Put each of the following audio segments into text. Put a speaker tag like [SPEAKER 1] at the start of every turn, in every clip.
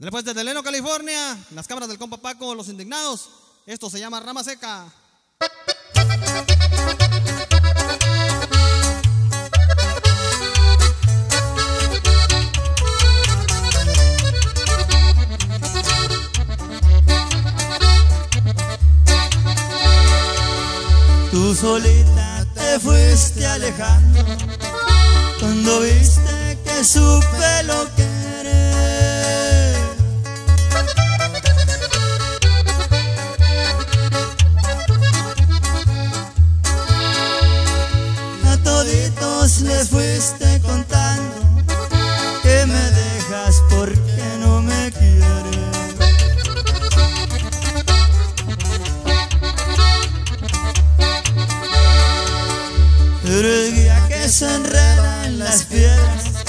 [SPEAKER 1] Después de Deleno, California, las cámaras del compa Paco, los indignados. Esto se llama Rama Seca.
[SPEAKER 2] Tú solita te fuiste alejando cuando viste que supe lo que toditos les fuiste contando que me dejas porque no me quieres. Eres guía que se enreda en las piedras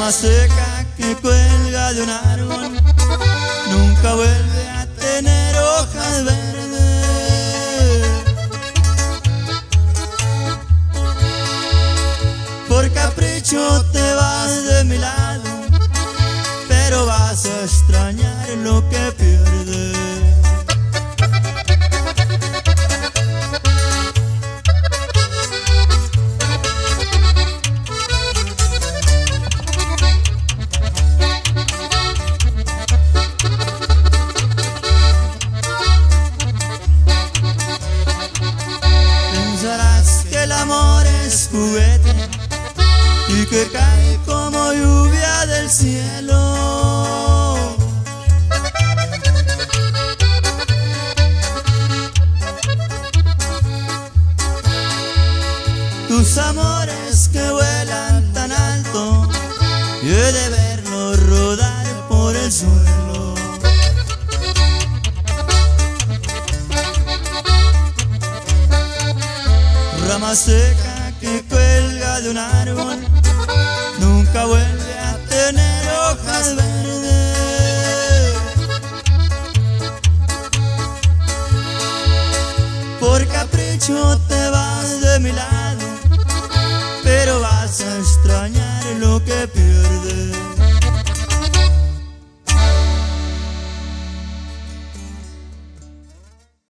[SPEAKER 2] rama seca que cuelga de un árbol nunca vuelve a tener hojas verdes. Por capricho te vas de mi lado, pero vas a extrañar lo que pierdes. Juguete y que cae como lluvia del cielo. Tus amores que vuelan tan alto, y he de verlos rodar por el suelo. rama seca que cuelga de un árbol nunca vuelve a tener hojas verdes. Por capricho te vas de mi lado,